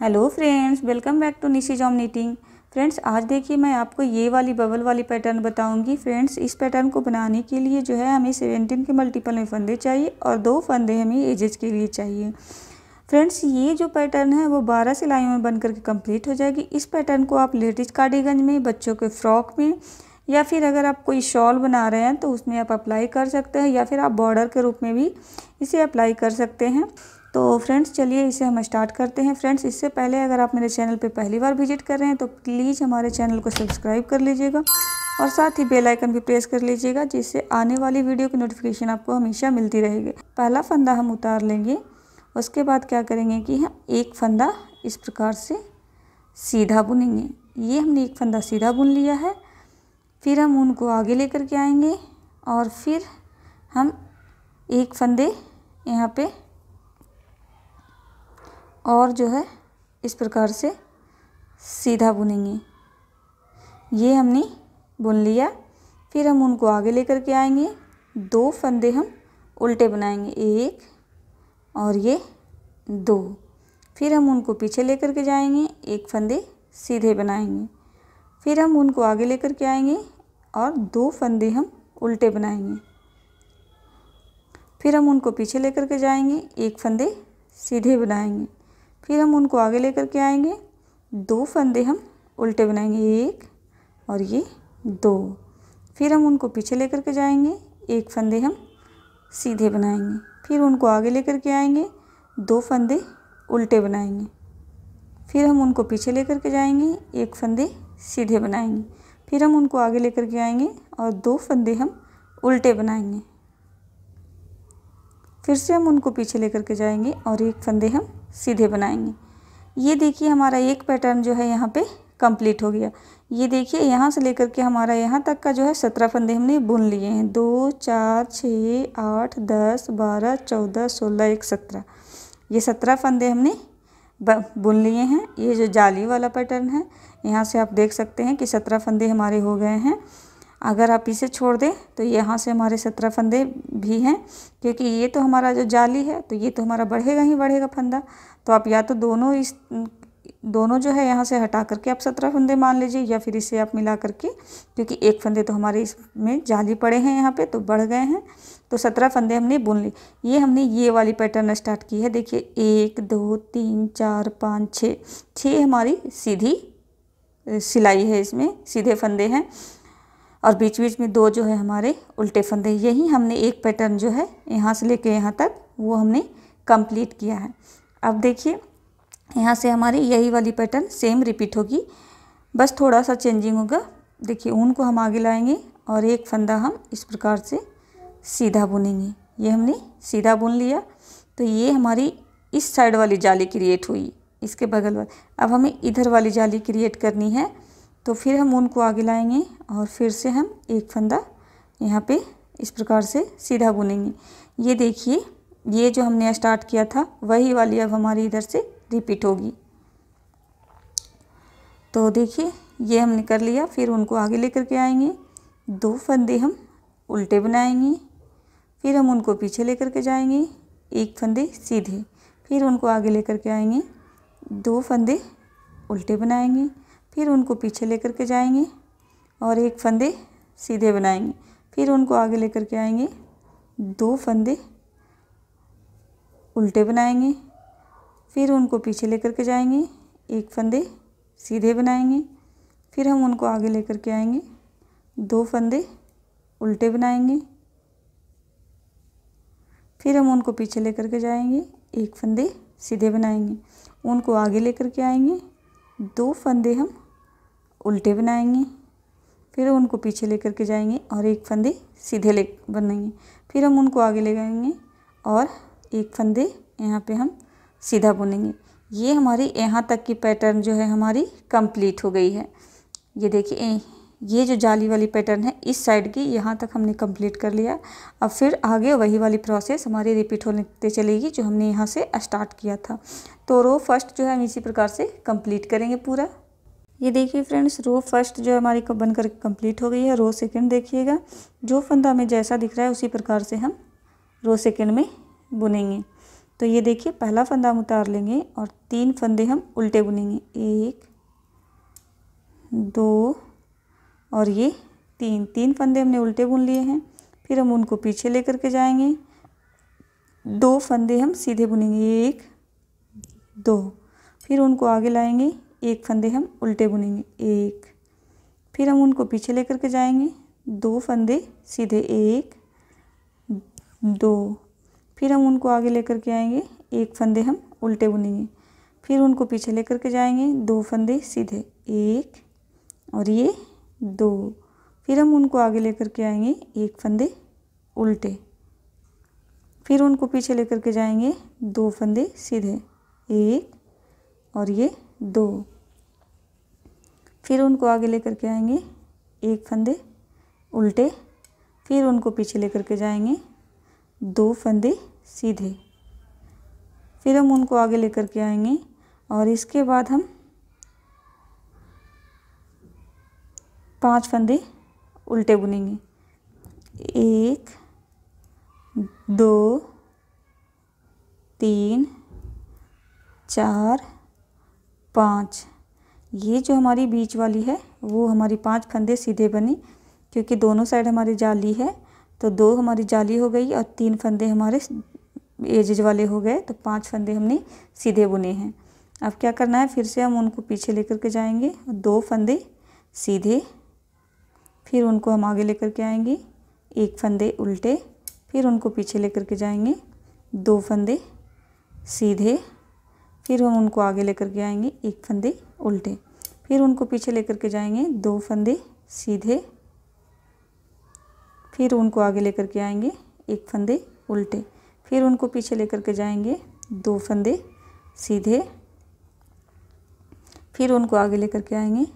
Hello friends, welcome back to Nishi germ knitting. Friends, आज देखिए मैं आपको ये वाली बबल वाली पैटर्न बताऊँगी। फ्रेंड्स, इस पैटर्न को बनाने के लिए जो है हमें सेवेंटीन के मल्टीपल में फंदे चाहिए और दो फंदे हमें एजेस के लिए चाहिए। फ्रेंड्स, ये जो पैटर्न है वो बारह सिलाइयों में बन करके कंप्लीट हो जाएगी। इस पैटर्न को आप लेडीज़ कार्डिगंज में, बच्चों के फ्रॉक में, या फिर अगर आप कोई शॉल बना रहे हैं तो उसमें आप अप्लाई कर सकते हैं, या फिर आप बॉर्डर के रूप में भी इसे अप्लाई कर सकते हैं। तो फ्रेंड्स चलिए इसे हम स्टार्ट करते हैं। फ्रेंड्स, इससे पहले अगर आप मेरे चैनल पर पहली बार विज़िट कर रहे हैं तो प्लीज़ हमारे चैनल को सब्सक्राइब कर लीजिएगा और साथ ही बेल आइकन भी प्रेस कर लीजिएगा, जिससे आने वाली वीडियो की नोटिफिकेशन आपको हमेशा मिलती रहेगी। पहला फंदा हम उतार लेंगे, उसके बाद क्या करेंगे कि हम एक फंदा इस प्रकार से सीधा बुनेंगे। ये हमने एक फंदा सीधा बुन लिया है। फिर हम उनको आगे लेकर के आएँगे और फिर हम एक फंदे यहाँ पे और जो है, इस प्रकार से सीधा बुनेंगे। ये हमने बुन लिया। फिर हम उनको आगे लेकर के आएँगे। दो फंदे हम उल्टे बनाएँगे। एक और ये दो। फिर हम उनको पीछे लेकर के जाएँगे। एक फंदे सीधे बनाएँगे। फिर हम उनको आगे लेकर के आएँगे और दो फंदे हम उल्टे बनाएँगे। फिर हम उनको पीछे लेकर के जाएँगे। एक फंदे सीधे बनाएँगे। फिर हम उनको आगे लेकर के आएँगे। दो फंदे हम उल्टे बनाएँगे, एक और ये दो। फिर हम उनको पीछे लेकर के जाएँगे, एक फंदे हम सीधे बनाएँगे। फिर उनको आगे लेकर के आएँगे, दो फंदे उल्टे बनाएँगे। फिर हम उनको पीछे लेकर के जाएँगे, एक फंदे सीधे बनाएँगे। फिर हम उनको आगे लेकर के आएँगे और दो फंदे हम उल्टे बनाएँगे। फिर से हम उनको पीछे लेकर के जाएँगे और एक फंदे हम सीधे बनाएँगे। ये देखिए हमारा एक पैटर्न जो है यहाँ पे कंप्लीट हो गया। ये देखिए यहाँ से लेकर के हमारा यहाँ तक का जो है सत्रह फंदे हमने बुन लिए हैं। दो, चार छः आठ, दस, बारह, चौदह, सोलह, एक, सत्रह। ये सत्रह फंदे हमने बुन लिए हैं। ये जो जाली वाला पैटर्न है, यहाँ से आप देख सकते हैं कि सत्रह फंदे हमारे हो गए हैं। अगर आप इसे छोड़ दें तो यहाँ से हमारे सत्रह फंदे भी हैं, क्योंकि ये तो हमारा जो जाली है तो ये तो हमारा बढ़ेगा ही बढ़ेगा फंदा। तो आप या तो दोनों इस, दोनों जो है यहाँ से हटा करके आप सत्रह फंदे मान लीजिए, या फिर इसे आप मिला करके, क्योंकि एक फंदे तो हमारे इसमें जाली पड़े हैं यहाँ पे तो बढ़ गए हैं। तो सत्रह फंदे हमने बुन ली ये हमने ये वाली पैटर्न स्टार्ट की है, देखिए, एक, दो, तीन, चार, पाँच, छः। छः हमारी सीधी सिलाई है इसमें, सीधे फंदे हैं। और बीच बीच में दो जो है हमारे उल्टे फंदे, यही हमने एक पैटर्न जो है यहाँ से लेके यहाँ तक वो हमने कंप्लीट किया है। अब देखिए, यहाँ से हमारी यही वाली पैटर्न सेम रिपीट होगी। बस थोड़ा सा चेंजिंग होगा। देखिए, ऊन को हम आगे लाएँगे और एक फंदा हम इस प्रकार से सीधा बुनेंगे। ये हमने सीधा बुन लिया। तो ये हमारी इस साइड वाली जाली क्रिएट हुई। इसके बगल वाली। अब हमें इधर वाली जाली क्रिएट करनी है। तो फिर हम ऊन को आगे लाएँगे और फिर से हम एक फंदा यहाँ पे इस प्रकार से सीधा बुनेंगे। ये देखिए, ये जो हमने स्टार्ट किया था, वही वाली अब हमारी इधर से रिपीट होगी। तो देखिए, ये हमने कर लिया, फिर उनको आगे लेकर के आएँगे। दो फंदे हम उल्टे बनाएँगे, फिर हम उनको पीछे लेकर के जाएँगे। एक फंदे सीधे, फिर उनको आगे लेकर के आएँगे। दो फंदे उल्टे बनाएँगे। फिर उनको पीछे लेकर के जाएँगे और एक फंदे सीधे बनाएँगे। फिर उनको आगे लेकर के आएँगे, दो फंदे उल्टे बनाएँगे। फिर उनको पीछे लेकर के जाएँगे, एक फंदे सीधे बनाएँगे। फिर हम उनको आगे लेकर के आएँगे, दो फंदे उल्टे बनाएँगे। फिर हम उनको पीछे लेकर के जाएँगे, एक फंदे सीधे बनाएँगे। उनको आगे लेकर के आएँगे, दो फंदे हम उल्टे बनाएँगे, फिर उनको पीछे लेकर के जाएँगे और एक फंदे सीधे ले बनाएँगे। फिर हम उनको आगे ले जाएँगे और एक फंदे यहाँ पे हम सीधा बुनेंगे। ये हमारी यहाँ तक की पैटर्न जो है हमारी कंप्लीट हो गई है। ये देखिए ये जो जाली वाली पैटर्न है, इस साइड की यहाँ तक हमने कंप्लीट कर लिया। अब फिर आगे वही वाली प्रोसेस हमारी रिपीट होने चलेगी जो हमने यहाँ से स्टार्ट किया था। तो रो फ़र्स्ट जो है हम इसी प्रकार से कंप्लीट करेंगे पूरा। ये देखिए फ्रेंड्स रो फ़र्स्ट जो हमारी बन कर कंप्लीट हो गई है। रो सेकंड देखिएगा। जो फंदा हमें जैसा दिख रहा है, उसी प्रकार से हम रो सेकंड में बुनेंगे। तो ये देखिए, पहला फंदा हम उतार लेंगे और तीन फंदे हम उल्टे बुनेंगे। एक, दो और ये तीन। तीन फंदे हमने उल्टे बुन लिए हैं। फिर हम उनको पीछे लेकर के जाएँगे। दो फंदे हम सीधे बुनेंगे। एक, दो। फिर उनको आगे लाएँगे। एक फंदे हम उल्टे बुनेंगे, एक। फिर हम उनको पीछे लेकर के जाएँगे, दो फंदे, सीधे एक, दो। फिर हम उनको आगे लेकर के आएँगे, एक फंदे हम उल्टे बुनेंगे। फिर उनको पीछे लेकर के जाएँगे, दो फंदे, सीधे एक और ये दो। फिर हम उनको आगे लेकर के आएँगे, एक फंदे उल्टे। फिर उनको पीछे लेकर के जाएँगे, दो फंदे, सीधे एक और ये दो। फिर उनको आगे लेकर के आएँगे एक फंदे उल्टे, फिर उनको पीछे लेकर के जाएँगे दो फंदे सीधे। फिर हम उनको आगे लेकर के आएँगे और इसके बाद हम पाँच फंदे उल्टे बुनेंगे। एक, दो, तीन, चार, पाँच। ये जो हमारी बीच वाली है, वो हमारी पाँच फंदे सीधे बनी, क्योंकि दोनों साइड हमारी जाली है तो दो हमारी जाली हो गई और तीन फंदे हमारे एजेज वाले हो गए तो पाँच फंदे हमने सीधे बुने हैं। अब क्या करना है, फिर से हम उनको पीछे लेकर के जाएँगे, दो फंदे सीधे, फिर उनको हम आगे लेकर के आएँगे, एक फंदे उल्टे, फिर उनको पीछे लेकर के जाएँगे, दो फंदे सीधे, फिर हम उनको आगे लेकर के आएँगे, एक फंदे उल्टे। फिर उनको पीछे लेकर के जाएँगे, दो फंदे सीधे। फिर उनको आगे लेकर के आएँगे, एक फंदे उल्टे। फिर उनको पीछे लेकर के जाएँगे, दो फंदे सीधे। फिर उनको आगे लेकर के आएँगे,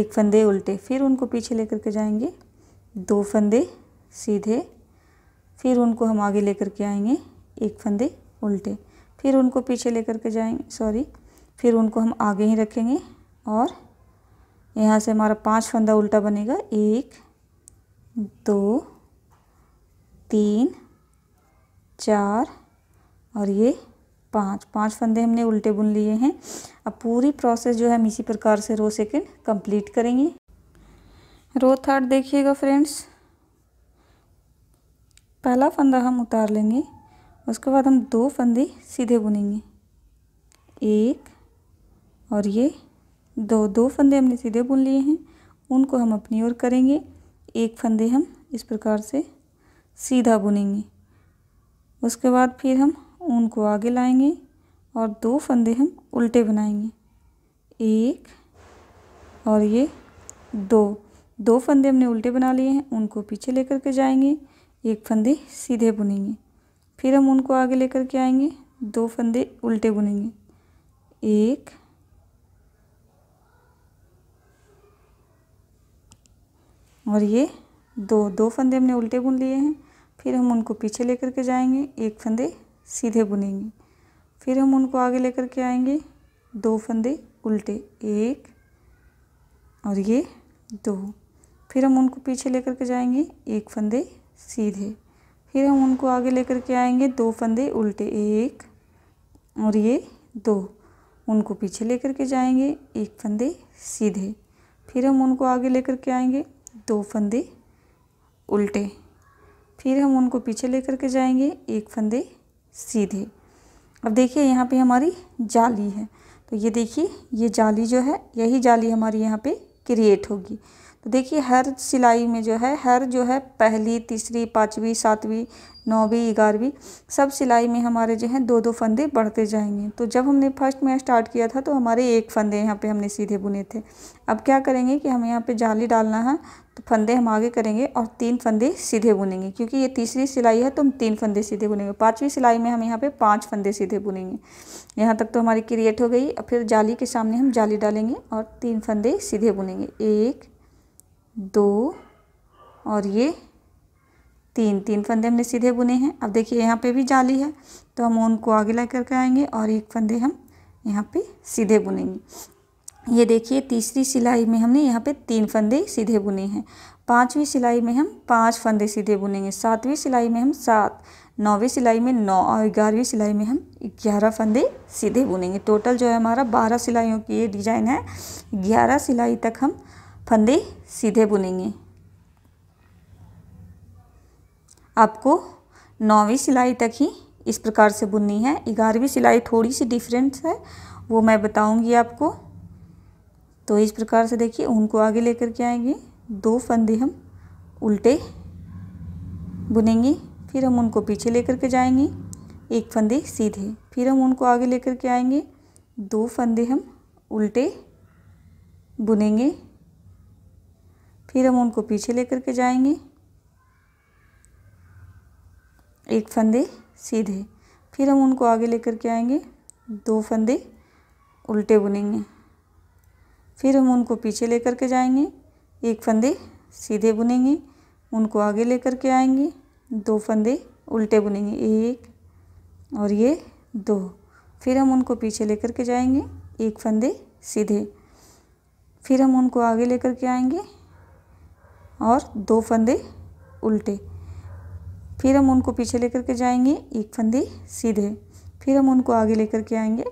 एक फंदे उल्टे। फिर उनको पीछे लेकर के जाएँगे, दो फंदे सीधे। फिर उनको हम आगे लेकर के आएँगे, एक फंदे उल्टे। फिर उनको पीछे लेकर के जाएँगे सॉरी फिर उनको हम आगे ही रखेंगे और यहाँ से हमारा पाँच फंदा उल्टा बनेगा। एक, दो, तीन, चार और ये पाँच। पाँच फंदे हमने उल्टे बुन लिए हैं। अब पूरी प्रोसेस जो है हम इसी प्रकार से रो सेकेंड कंप्लीट करेंगे। रो थर्ड देखिएगा फ्रेंड्स पहला फंदा हम उतार लेंगे। उसके बाद हम दो फंदे सीधे बुनेंगे। एक और ये दो दो फंदे हमने सीधे बुन लिए हैं। उनको हम अपनी ओर करेंगे। एक फंदे हम इस प्रकार से सीधा बुनेंगे। उसके बाद फिर हम ऊन को आगे लाएँगे और दो फंदे हम उल्टे बनाएँगे। एक और ये दो। दो फंदे हमने उल्टे बना लिए हैं। उनको पीछे लेकर के जाएँगे। एक फंदे सीधे बुनेंगे। फिर हम उनको आगे लेकर के आएँगे। दो फंदे उल्टे बुनेंगे। एक और ये दो दो फंदे हमने उल्टे बुन लिए हैं। फिर हम उनको पीछे लेकर के जाएँगे, एक फंदे सीधे बुनेंगे। फिर हम उनको आगे लेकर के आएँगे, दो फंदे उल्टे, एक और ये दो। फिर हम उनको पीछे लेकर के जाएँगे, एक फंदे सीधे। फिर हम उनको आगे लेकर के आएँगे, दो फंदे उल्टे, एक और ये दो। उनको पीछे लेकर के जाएँगे, एक फंदे सीधे। फिर हम उनको आगे लेकर के आएँगे दो फंदे उल्टे। फिर हम उनको पीछे लेकर के जाएँगे, एक फंदे सीधे। अब देखिए यहाँ पे हमारी जाली है। तो ये देखिए, ये जाली जो है, यही जाली हमारी यहाँ पे क्रिएट होगी। तो देखिए, हर सिलाई में जो है, हर जो है पहली, तीसरी, पाँचवीं, सातवीं, नौवीं, ग्यारहवीं, सब सिलाई में हमारे जो हैं दो दो फंदे बढ़ते जाएँगे। तो जब हमने फ़र्स्ट में स्टार्ट किया था तो हमारे एक फंदे यहाँ पे हमने सीधे बुने थे। अब क्या करेंगे कि हमें यहाँ पे जाली डालना है तो फंदे हम आगे करेंगे और तीन फंदे सीधे बुनेंगे। क्योंकि ये तीसरी सिलाई है तो हम तीन फंदे सीधे बुनेंगे। पाँचवीं सिलाई में हम यहाँ पे पाँच फंदे सीधे बुनेंगे। यहाँ तक तो हमारी क्रिएट हो गई। अब फिर जाली के सामने हम जाली डालेंगे और तीन फंदे सीधे बुनेंगे। एक दो और ये तीन तीन फंदे हमने सीधे बुने हैं। अब देखिए यहाँ पे भी जाली है तो हम उनको आगे ला करके आएँगे और एक फंदे हम यहाँ पे सीधे बुनेंगे। ये देखिए, तीसरी सिलाई में हमने यहाँ पे तीन फंदे सीधे बुने हैं। पाँचवीं सिलाई में हम पाँच फंदे सीधे बुनेंगे। सातवीं सिलाई में हम सात, नौवीं सिलाई में नौ और ग्यारहवीं सिलाई में हम ग्यारह फंदे सीधे बुनेंगे। टोटल जो है हमारा बारह सिलाइयों की ये डिज़ाइन है। ग्यारह सिलाई तक हम फंदे सीधे बुनेंगे। आपको नौवीं सिलाई तक ही इस प्रकार से बुननी है। ग्यारहवीं सिलाई थोड़ी सी डिफरेंस है, वो मैं बताऊँगी आपको। तो इस प्रकार से देखिए, उनको आगे लेकर के आएँगे। दो फंदे हम उल्टे बुनेंगे, फिर हम उनको पीछे लेकर के जाएँगे। एक फंदे सीधे, फिर हम उनको आगे लेकर के आएँगे। दो फंदे हम उल्टे बुनेंगे। फिर हम उनको पीछे लेकर के जाएँगे। एक फंदे सीधे, फिर हम उनको आगे लेकर के आएँगे। दो फंदे उल्टे बुनेंगे, फिर हम उनको पीछे लेकर के जाएँगे। एक फंदे सीधे बुनेंगे, उनको आगे लेकर के आएँगे। दो फंदे उल्टे बुनेंगे एक और ये दो। फिर हम उनको पीछे लेकर के जाएँगे। एक फंदे सीधे, फिर हम उनको आगे लेकर के आएँगे। और दो फंदे उल्टे। फिर हम उनको पीछे लेकर के जाएँगे, एक फंदे सीधे। फिर हम उनको आगे लेकर के आएँगे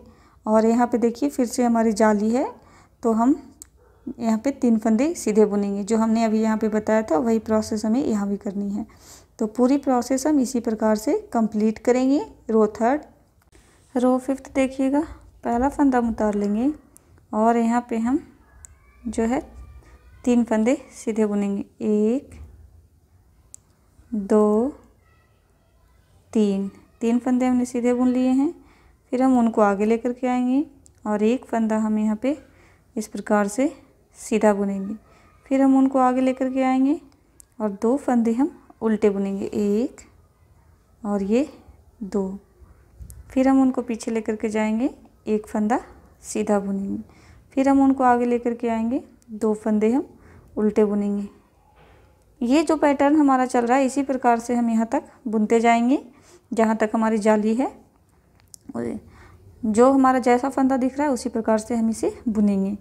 और यहाँ पे देखिए फिर से हमारी जाली है तो हम यहाँ पे तीन फंदे सीधे बुनेंगे। जो हमने अभी यहाँ पे बताया था, वही प्रोसेस हमें यहाँ भी करनी है। तो पूरी प्रोसेस हम इसी प्रकार से कंप्लीट करेंगे रो थर्ड रो फिफ्थ देखिएगा, पहला फंदा हम उतार लेंगे और यहाँ पे हम जो है तीन फंदे सीधे बुनेंगे। एक, दो, तीन। तीन फंदे हमने सीधे बुन लिए हैं। फिर हम उनको आगे लेकर के आएँगे और एक फंदा हम यहाँ पे इस प्रकार से सीधा बुनेंगे। फिर हम उनको आगे लेकर के आएँगे और दो फंदे हम उल्टे बुनेंगे। एक और ये दो। फिर हम उनको पीछे लेकर के जाएँगे। एक फंदा सीधा बुनेंगे। फिर हम उनको आगे लेकर के आएँगे दो फंदे हम उल्टे बुनेंगे। ये जो पैटर्न हमारा चल रहा है, इसी प्रकार से हम यहाँ तक बुनते जाएँगे, जहाँ तक हमारी जाली है। जो हमारा जैसा फंदा दिख रहा है, उसी प्रकार से हम इसे बुनेंगे।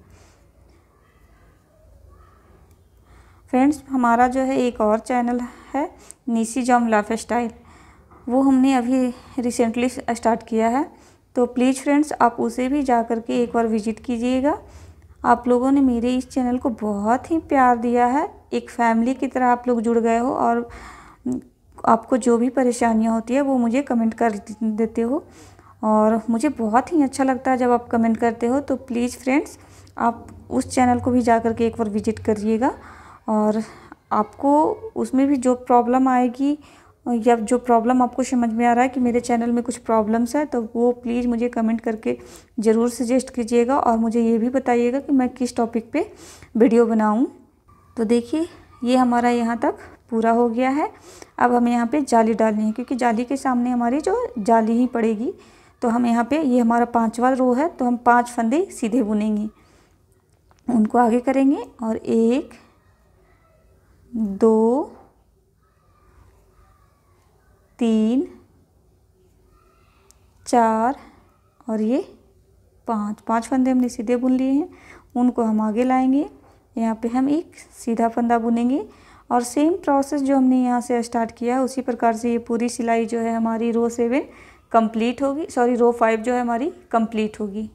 फ्रेंड्स, हमारा जो है, एक और चैनल है, नीसी जॉम लाइफ स्टाइल वो हमने अभी रिसेंटली स्टार्ट किया है। तो प्लीज़ फ्रेंड्स आप उसे भी जा कर के एक बार विज़िट कीजिएगा। आप लोगों ने मेरे इस चैनल को बहुत ही प्यार दिया है। एक फैमिली की तरह आप लोग जुड़ गए हो और आपको जो भी परेशानियाँ होती है वो मुझे कमेंट कर देते हो। और मुझे बहुत ही अच्छा लगता है जब आप कमेंट करते हो। तो प्लीज़ फ्रेंड्स, आप उस चैनल को भी जा कर के एक बार विज़िट करिएगा और आपको उसमें भी जो प्रॉब्लम आएगी या जो प्रॉब्लम आपको समझ में आ रहा है कि मेरे चैनल में कुछ प्रॉब्लम्स है तो वो प्लीज़ मुझे कमेंट करके ज़रूर सजेस्ट कीजिएगा और मुझे ये भी बताइएगा कि मैं किस टॉपिक पे वीडियो बनाऊँ। तो देखिए, ये हमारा यहाँ तक पूरा हो गया है। अब हमें यहाँ पे जाली डालनी है, क्योंकि जाली के सामने हमारी जो जाली ही पड़ेगी। तो हम यहाँ पे, ये हमारा पाँचवा रो है तो हम पाँच फंदे सीधे बुनेंगे। उनको आगे करेंगे और एक, दो तीन, चार और ये पाँच। पाँच फंदे हमने सीधे बुन लिए हैं। उनको हम आगे लाएँगे। यहाँ पे हम एक सीधा फंदा बुनेंगे। और सेम प्रोसेस जो हमने यहाँ से स्टार्ट किया है, उसी प्रकार से ये पूरी सिलाई जो है हमारी रो सेवन कंप्लीट होगी। सॉरी रो फाइव जो है हमारी कंप्लीट होगी।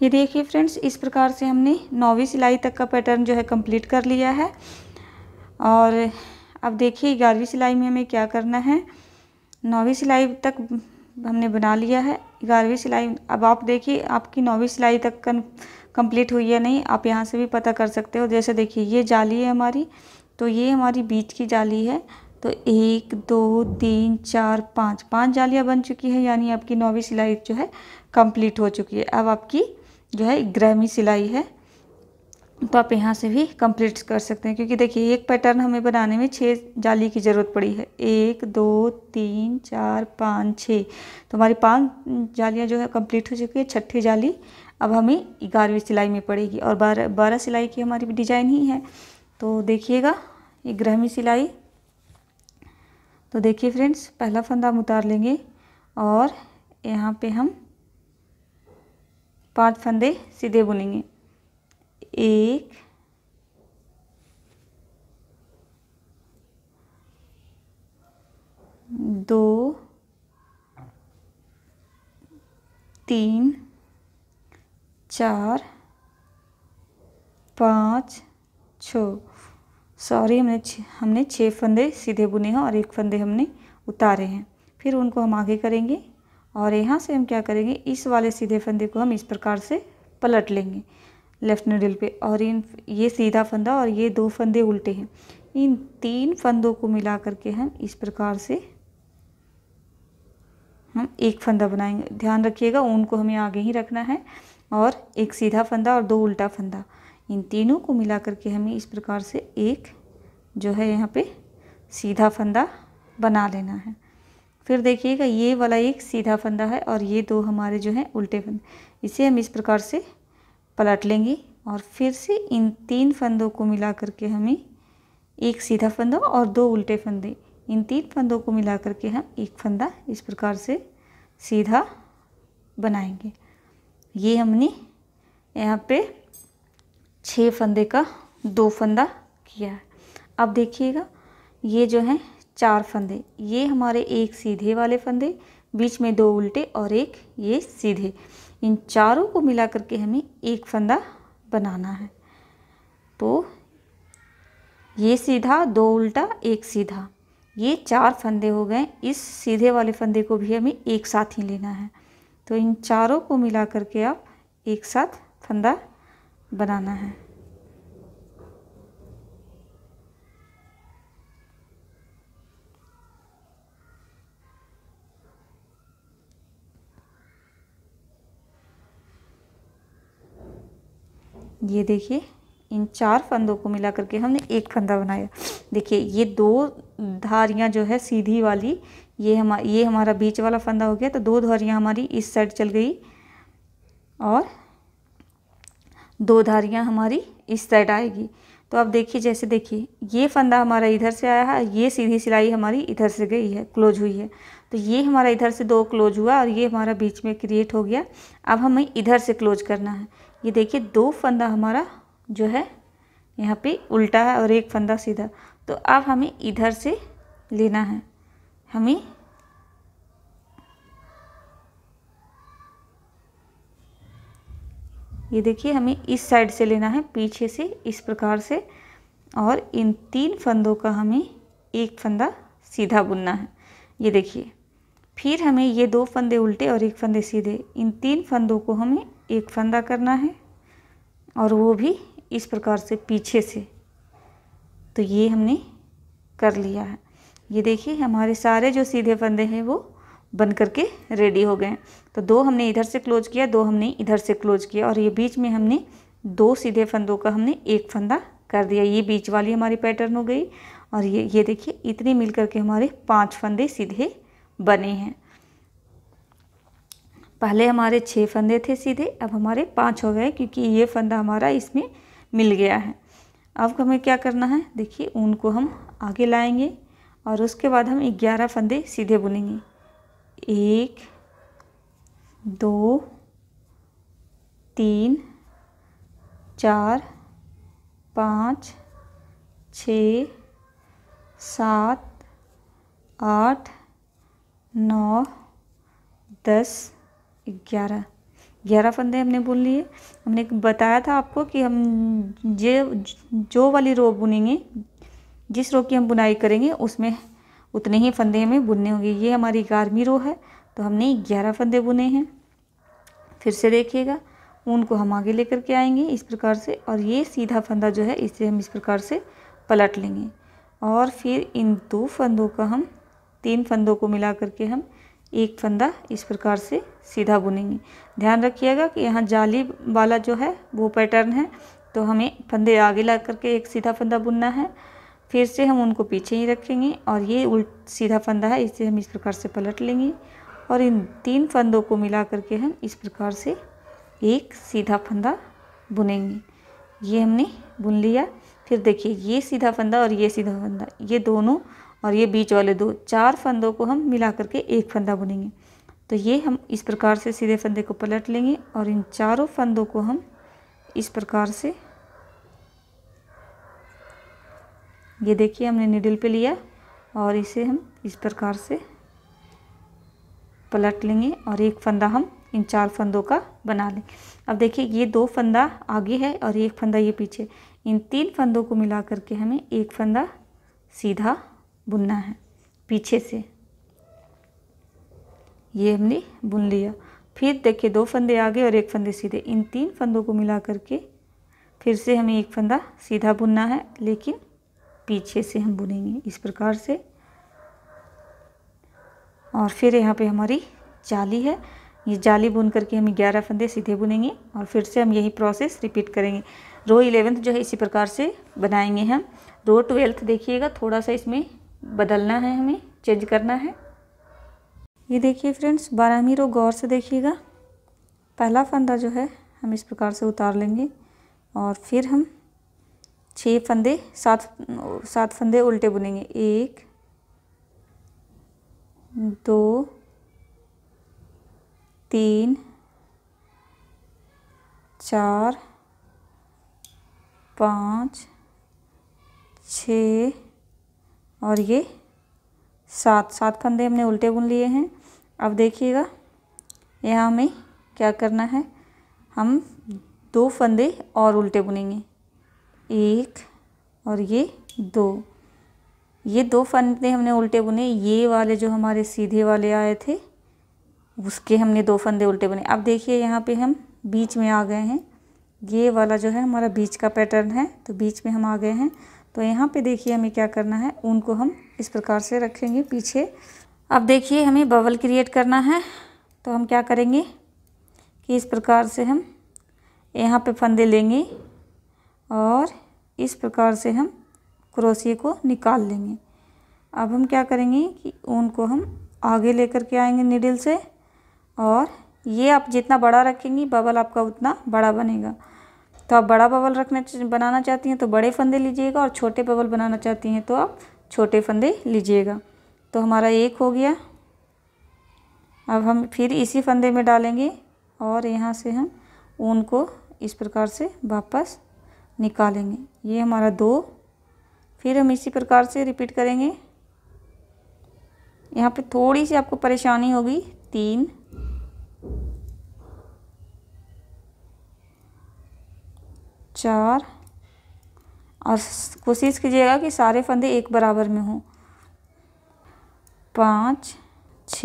ये देखिए फ्रेंड्स इस प्रकार से हमने नौवीं सिलाई तक का पैटर्न जो है कंप्लीट कर लिया है। और अब देखिए, ग्यारहवीं सिलाई में हमें क्या करना है? नौवीं सिलाई तक हमने बना लिया है। ग्यारहवीं सिलाई, अब आप देखिए, आपकी नौवीं सिलाई तक कन, कंप्लीट हुई है नहीं, आप यहाँ से भी पता कर सकते हो। जैसे देखिए, ये जाली है हमारी तो ये हमारी बीच की जाली है। तो एक, दो, तीन, चार, पाँच पाँच जालियाँ बन चुकी है, यानी आपकी नौवीं सिलाई जो है, कंप्लीट हो चुकी है। अब आपकी जो है ग्रहवीं सिलाई है। तो आप यहाँ से भी कंप्लीट कर सकते हैं, क्योंकि देखिए, एक पैटर्न हमें बनाने में छः जाली की ज़रूरत पड़ी है। एक, दो, तीन, चार, पाँच छः तो हमारी पाँच जालियाँ जो है कंप्लीट हो चुकी है, छठी जाली अब हमें ग्यारहवीं सिलाई में पड़ेगी और बारह बारह सिलाई की हमारी भी डिज़ाइन ही है। तो देखिएगा, ये ग्रहमी सिलाई। तो देखिए फ्रेंड्स पहला फंदा हम उतार लेंगे और यहाँ पे हम पाँच फंदे सीधे बुनेंगे। एक, दो, तीन, चार, पाँच, छ। सॉरी हमने हमने छः फंदे सीधे बुने हैं और एक फंदे हमने उतारे हैं। फिर उनको हम आगे करेंगे और यहाँ से हम क्या करेंगे? इस वाले सीधे फंदे को हम इस प्रकार से पलट लेंगे। लेफ़्ट निडल पे। और इन, ये सीधा फंदा और ये दो फंदे उल्टे हैं। इन तीन फंदों को मिला करके हम इस प्रकार से हम एक फंदा बनाएँगे। ध्यान रखिएगा ऊन को हमें आगे ही रखना है और एक सीधा फंदा और दो उल्टा फंदा। इन तीनों को मिला करके हमें इस प्रकार से एक जो है यहाँ पे सीधा फंदा बना लेना है। फिर देखिएगा, ये वाला एक सीधा फंदा है और ये दो हमारे जो हैं उल्टे फंदे। इसे हम इस प्रकार से पलट लेंगे और फिर से इन तीन फंदों को मिला करके हमें एक सीधा फंदा और दो उल्टे फंदे, इन तीन फंदों को मिला करके हम एक फंदा इस प्रकार से सीधा बनाएँगे। ये हमने यहाँ पे छः फंदे का दो फंदा किया है। अब देखिएगा, ये जो है चार फंदे, ये हमारे एक सीधे वाले फंदे, बीच में दो उल्टे और एक ये सीधे। इन चारों को मिला करके हमें एक फंदा बनाना है। तो ये सीधा, दो उल्टा, एक सीधा। ये चार फंदे हो गए। इस सीधे वाले फंदे को भी हमें एक साथ ही लेना है। तो इन चारों को मिला करके आप एक साथ फंदा बनाना है। ये देखिए, इन चार फंदों को मिला करके हमने एक फंदा बनाया। देखिए, ये दो धारियाँ जो है सीधी वाली, ये हम, ये हमारा बीच वाला फंदा हो गया तो दो धारियाँ हमारी इस साइड चल गई और दो धारियाँ हमारी इस साइड आएगी। तो अब देखिए, जैसे देखिए, ये फंदा हमारा इधर से आया है, ये सीधी सिलाई हमारी इधर से गई है, क्लोज हुई है। तो ये हमारा इधर से दो क्लोज हुआ और ये हमारा बीच में क्रिएट हो गया। अब हमें इधर से क्लोज करना है। ये देखिए दो फंदा हमारा जो है, यहाँ पे उल्टा है और एक फंदा सीधा। तो अब हमें इधर से लेना है। हमें ये देखिए, हमें इस साइड से लेना है, पीछे से, इस प्रकार से। और इन तीन फंदों का हमें एक फंदा सीधा बुनना है। ये देखिए, फिर हमें ये दो फंदे उल्टे और एक फंदे सीधे। इन तीन फंदों को हमें एक फंदा करना है और वो भी इस प्रकार से पीछे से। तो ये हमने कर लिया है। ये देखिए, हमारे सारे जो सीधे फंदे हैं वो बन करके रेडी हो गए तो दो हमने इधर से क्लोज किया, दो हमने इधर से क्लोज किया और ये बीच में हमने दो सीधे फंदों का हमने एक फंदा कर दिया। ये बीच वाली हमारी पैटर्न हो गई और ये ये देखिए, इतने मिल करके हमारे पाँच फंदे सीधे बने हैं। पहले हमारे छः फंदे थे सीधे, अब हमारे पाँच हो गए क्योंकि ये फंदा हमारा इसमें मिल गया है। अब हमें क्या करना है? देखिए ऊन को हम आगे लाएँगे और उसके बाद हम ग्यारह फंदे सीधे बुनेंगे। एक, दो, तीन, चार, पाँच छ सात, आठ, नौ, दस ग्यारह। ग्यारह फंदे हमने बुन लिए। हमने बताया था आपको कि हम जे, जो वाली रो बुनेंगे, जिस रो की हम बुनाई करेंगे, उसमें उतने ही फंदे हमें बुनने होंगे। ये हमारी ग्यारहवीं रो है तो हमने ग्यारह फंदे बुने हैं। फिर से देखिएगा ऊन को हम आगे लेकर के आएँगे इस प्रकार से, और ये सीधा फंदा जो है, इसे हम इस प्रकार से पलट लेंगे। और फिर इन दो फंदों का हम, तीन फंदों को मिला करके हम एक फंदा इस प्रकार से सीधा बुनेंगे ध्यान रखिएगा कि यहाँ जाली वाला जो है, वो पैटर्न है तो हमें फंदे आगे ला करके एक सीधा फंदा बुनना है। फिर से हम उनको पीछे ही रखेंगे और ये उल्ट सीधा फंदा है इसे हम इस प्रकार से पलट लेंगे। और इन तीन फंदों को मिला करके हम इस प्रकार से एक सीधा फंदा बुनेंगे। ये हमने बुन लिया। फिर देखिए, ये सीधा फंदा और ये सीधा फंदा, ये दोनों और ये बीच वाले दो, चार फंदों को हम मिला करके एक फंदा बुनेंगे। तो ये हम इस प्रकार से सीधे फंदे को पलट लेंगे और इन चारों फंदों को हम इस प्रकार से, ये देखिए हमने निडल पे लिया और इसे हम इस प्रकार से पलट लेंगे और एक फंदा हम इन चार फंदों का बना लें अब देखिए ये दो फंदा आगे है और एक फंदा ये पीछे। इन तीन फंदों को मिला करके हमें एक फंदा सीधा बुनना है पीछे से। ये हमने बुन लिया। फिर देखिए, दो फंदे आगे और एक फंदे सीधे। इन तीन फंदों को मिला करके फिर से हमें एक फंदा सीधा बुनना है, लेकिन पीछे से हम बुनेंगे इस प्रकार से। और फिर यहाँ पे हमारी जाली है। ये जाली बुन करके हम ग्यारह फंदे सीधे बुनेंगे और फिर से हम यही प्रोसेस रिपीट करेंगे। रो इलेवेंथ जो है, इसी प्रकार से बनाएँगे हम। रो ट्वेल्थ देखिएगा, थोड़ा सा इसमें बदलना है हमें चेंज करना है। ये देखिए फ्रेंड्स बारहवीं रो गौर से देखिएगा। पहला फंदा जो है, हम इस प्रकार से उतार लेंगे और फिर हम छः फंदे, सात सात फंदे उल्टे बुनेंगे। एक, दो, तीन, चार, पाँच छ और ये सात सात फंदे हमने उल्टे बुन लिए हैं। अब देखिएगा, यहाँ हमें क्या करना है? हम दो फंदे और उल्टे बुनेंगे। एक और ये दो। ये दो फंदे हमने उल्टे बुने, ये वाले जो हमारे सीधे वाले आए थे, उसके हमने दो फंदे उल्टे बुने। अब देखिए, यहाँ पे हम बीच में आ गए हैं। ये वाला जो है हमारा बीच का पैटर्न है तो बीच में हम आ गए हैं। तो यहाँ पे देखिए हमें क्या करना है, ऊन को हम इस प्रकार से रखेंगे पीछे। अब देखिए हमें बबल क्रिएट करना है तो हम क्या करेंगे कि इस प्रकार से हम यहाँ पे फंदे लेंगे और इस प्रकार से हम क्रोशिए को निकाल लेंगे। अब हम क्या करेंगे कि ऊन को हम आगे लेकर के आएँगे निडल से और ये आप जितना बड़ा रखेंगी बबल आपका उतना बड़ा बनेगा। तो आप बड़ा बबल रखना बनाना चाहती हैं तो बड़े फंदे लीजिएगा और छोटे बबल बनाना चाहती हैं तो आप छोटे फंदे लीजिएगा। तो हमारा एक हो गया। अब हम फिर इसी फंदे में डालेंगे और यहाँ से हम ऊन को इस प्रकार से वापस निकालेंगे। ये हमारा दो। फिर हम इसी प्रकार से रिपीट करेंगे। यहाँ पे थोड़ी सी आपको परेशानी होगी। तीन। चार। और कोशिश कीजिएगा कि सारे फंदे एक बराबर में हों। पाँच, छ।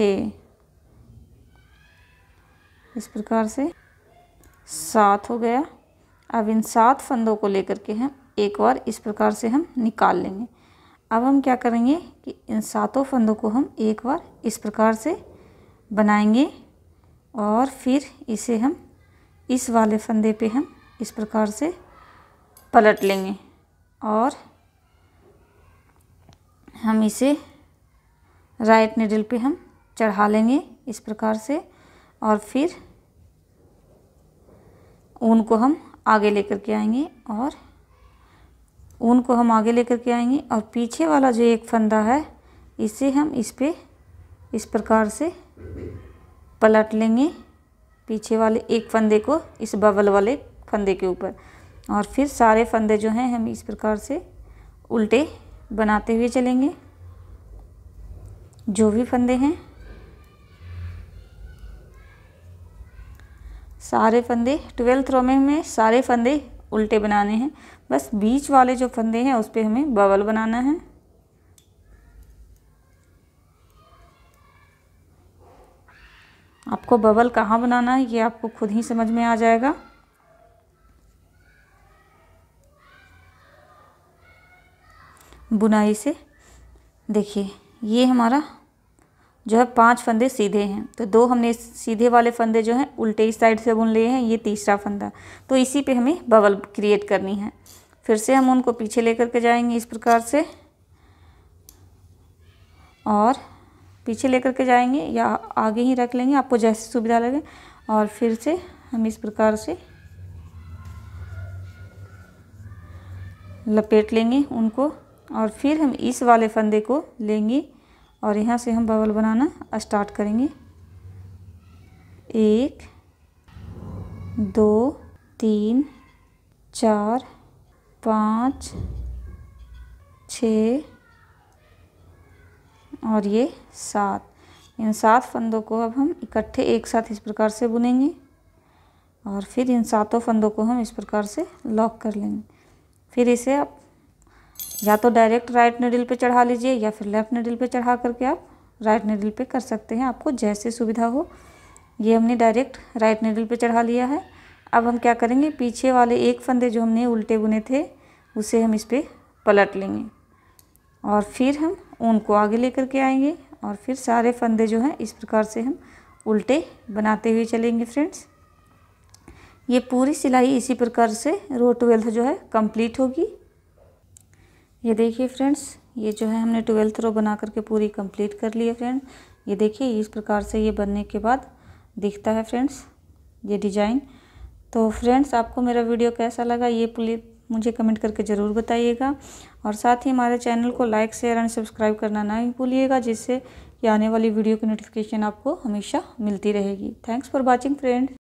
इस प्रकार से सात हो गया। अब इन सात फंदों को लेकर के हम एक बार इस प्रकार से हम निकाल लेंगे। अब हम क्या करेंगे कि इन सातों फंदों को हम एक बार इस प्रकार से बनाएँगे और फिर इसे हम इस वाले फंदे पे हम इस प्रकार से पलट लेंगे और हम इसे राइट निडल पे हम चढ़ा लेंगे इस प्रकार से और फिर ऊन को हम आगे लेकर के आएँगे और ऊन को हम आगे लेकर के आएँगे और पीछे वाला जो एक फंदा है, इसे हम इस पे इस प्रकार से पलट लेंगे। पीछे वाले एक फंदे को, इस बबल वाले फंदे के ऊपर। और फिर सारे फंदे जो हैं हम इस प्रकार से उल्टे बनाते हुए चलेंगे। जो भी फंदे हैं, सारे फंदे, ट्वेल्थ रो में हमें सारे फंदे उल्टे बनाने हैं। बस बीच वाले जो फंदे हैं, उस पर हमें बबल बनाना है। आपको बबल कहाँ बनाना है, ये आपको खुद ही समझ में आ जाएगा। बुनाई से। देखिए, ये हमारा जो है पाँच फंदे सीधे हैं। तो दो हमने सीधे वाले फंदे जो हैं, उल्टे इस साइड से बुन लिए हैं, ये तीसरा फंदा। तो इसी पे हमें बबल क्रिएट करनी है। फिर से हम उनको पीछे लेकर के जाएँगे इस प्रकार से। और पीछे लेकर के जाएँगे या आगे ही रख लेंगे, आपको जैसे सुविधा लगे। और फिर से हम इस प्रकार से लपेट लेंगे उनको। और फिर हम इस वाले फंदे को लेंगे और यहाँ से हम बबल बनाना स्टार्ट करेंगे। एक, दो, तीन, चार, पाँच, छ और ये सात। इन सात फंदों को अब हम इकट्ठे एक साथ इस प्रकार से बुनेंगे और फिर इन सातों फंदों को हम इस प्रकार से लॉक कर लेंगे। फिर इसे आप या तो डायरेक्ट राइट निडल पे चढ़ा लीजिए या फिर लेफ़्ट निडल पे चढ़ा करके आप राइट निडल पे कर सकते हैं। आपको जैसे सुविधा हो, ये हमने डायरेक्ट राइट निडल पे चढ़ा लिया है। अब हम क्या करेंगे, पीछे वाले एक फंदे जो हमने उल्टे बुने थे, उसे हम इस पर पलट लेंगे और फिर हम ऊन को आगे लेकर के आएँगे और फिर सारे फंदे जो हैं, इस प्रकार से हम उल्टे बनाते हुए चलेंगे फ्रेंड्स। ये पूरी सिलाई इसी प्रकार से रो ट्वेल्थ जो है कंप्लीट होगी। ये देखिए फ्रेंड्स, ये जो है हमने ट्वेल्थ रो बना करके पूरी कंप्लीट कर ली है फ्रेंड। ये देखिए, इस प्रकार से ये बनने के बाद दिखता है फ्रेंड्स, ये डिज़ाइन। तो फ्रेंड्स, आपको मेरा वीडियो कैसा लगा ये प्लीज़ मुझे कमेंट करके ज़रूर बताइएगा। और साथ ही हमारे चैनल को लाइक, शेयर एंड सब्सक्राइब करना ना भूलिएगा, जिससे ये आने वाली वीडियो की नोटिफिकेशन आपको हमेशा मिलती रहेगी। Thanks for watching friend.